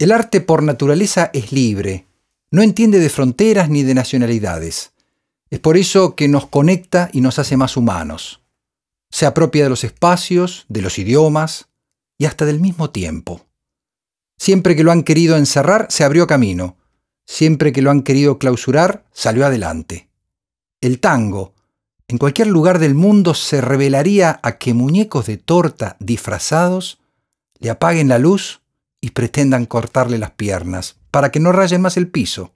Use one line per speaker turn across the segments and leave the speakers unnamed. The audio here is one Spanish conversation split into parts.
El arte por naturaleza es libre, no entiende de fronteras ni de nacionalidades. Es por eso que nos conecta y nos hace más humanos. Se apropia de los espacios, de los idiomas y hasta del mismo tiempo. Siempre que lo han querido encerrar, se abrió camino. Siempre que lo han querido clausurar, salió adelante. El tango, en cualquier lugar del mundo, se revelaría a que muñecos de torta disfrazados le apaguen la luz y pretendan cortarle las piernas, para que no rayen más el piso.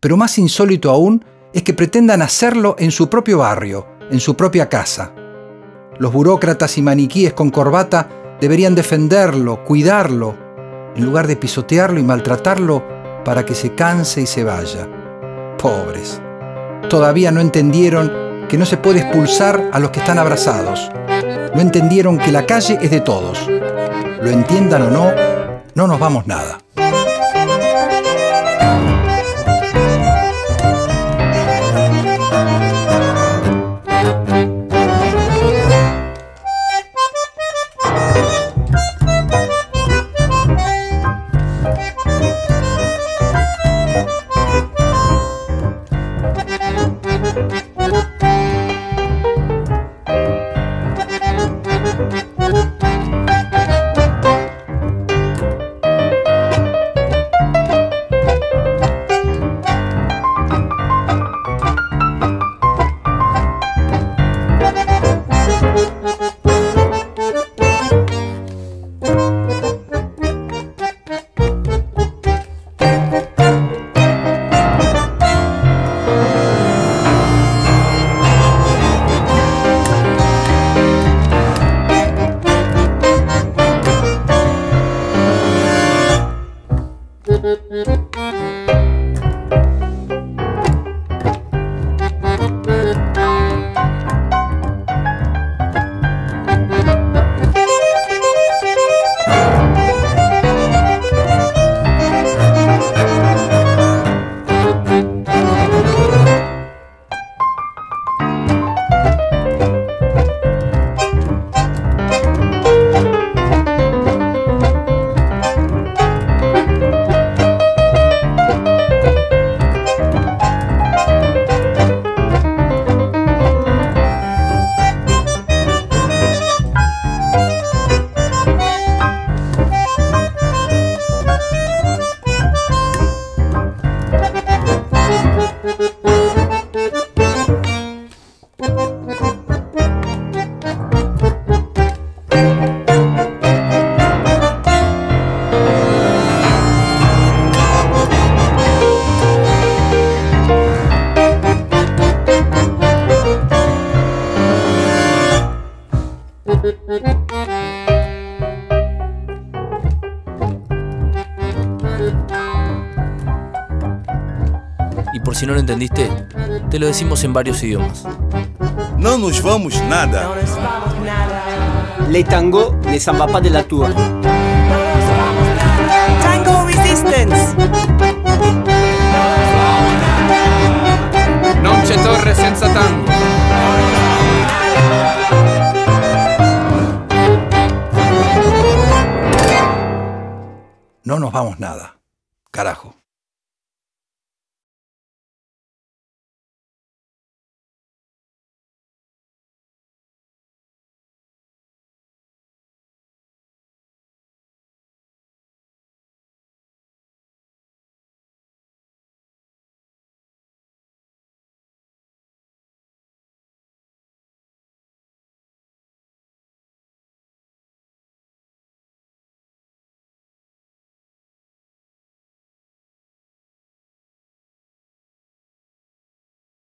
Pero más insólito aún es que pretendan hacerlo en su propio barrio, en su propia casa. Los burócratas y maniquíes con corbata deberían defenderlo, cuidarlo, en lugar de pisotearlo y maltratarlo para que se canse y se vaya. Pobres. Todavía no entendieron que no se puede expulsar a los que están abrazados. No entendieron que la calle es de todos. Lo entiendan o no, no nos vamos nada.
Y por si no lo entendiste, te lo decimos en varios idiomas.
Não nos vamos nada.
Les tangos ne s'en va pas de la tour.
Tango Resistance!
Non c'è torre senza tango.
No nos vamos nada. Carajo.